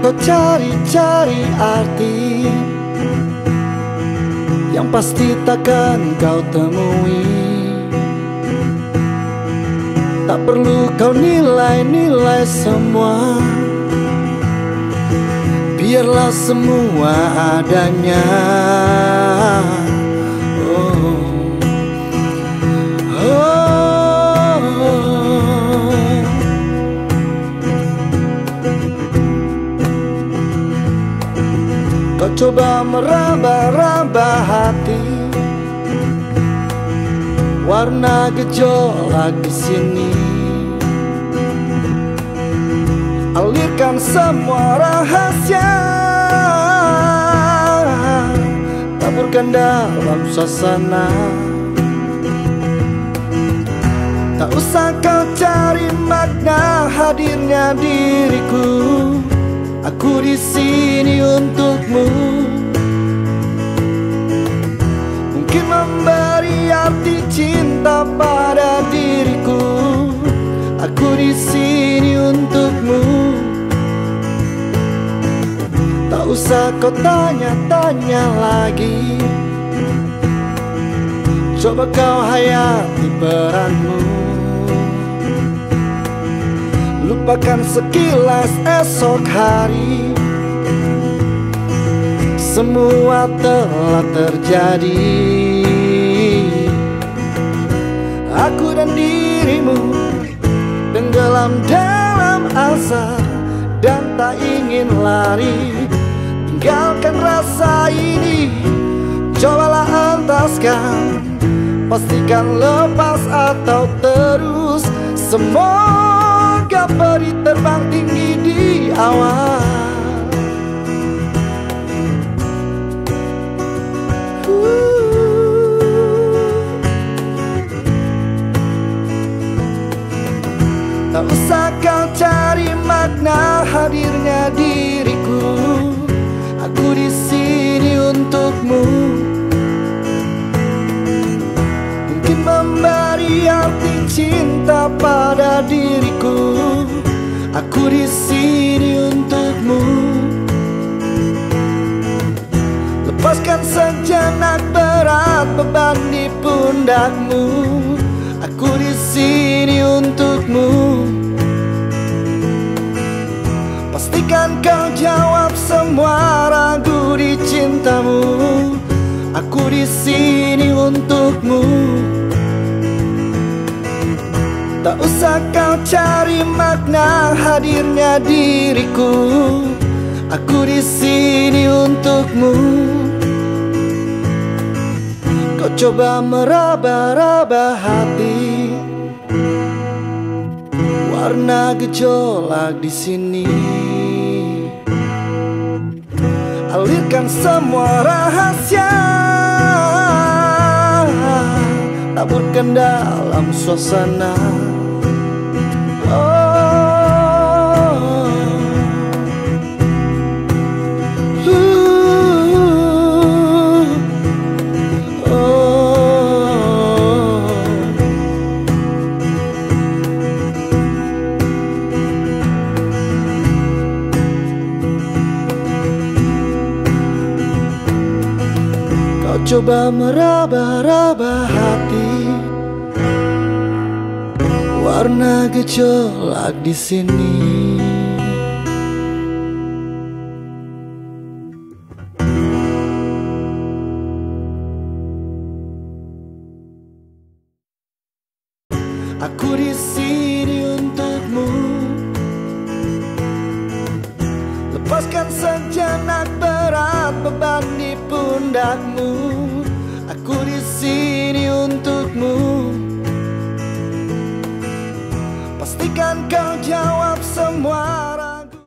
kau cari-cari arti Yang pasti takkan kau temui. Tak perlu kau nilai-nilai semua. Biarlah semua adanya Kau coba meraba-raba hati. Warna gejolak di sini. Alirkan semua rahasia. Taburkan dalam suasana. Tak usah kau cari makna hadirnya diriku Di sini untukmu. Mungkin memberi arti cinta pada diriku. Aku di sini untukmu. Tak usah kau tanya-tanya lagi. Coba kau hayati peranmu. Lupakan sekilas esok hari Semua telah terjadi. Aku dan dirimu Tenggelam dalam asa Dan tak ingin lari. Tinggalkan rasa ini Cobalah entaskan Pastikan lepas atau terus. Semua peri terbang tinggi di awal Tak usah kau cari makna hadirnya diriku. Aku di sini untukmu. Mungkin memberi arti cinta pada diriku. Aku di sini untukmu. Lepaskan sejenak berat beban di pundakmu. Aku di sini untukmu Pastikan kau jawab semua ragu di cintamu. Aku di sini untukmu. Tak usah kau cari makna hadirnya diriku. Aku di sini untukmu. Kau coba meraba-raba hati. Warna gejolak di sini Alirkan semua rahasia. Taburkan dalam suasana coba meraba-raba hati. Warna gejolak di sini. Aku di sini untukmu. Lepaskan sejenak berat beban di pundakmu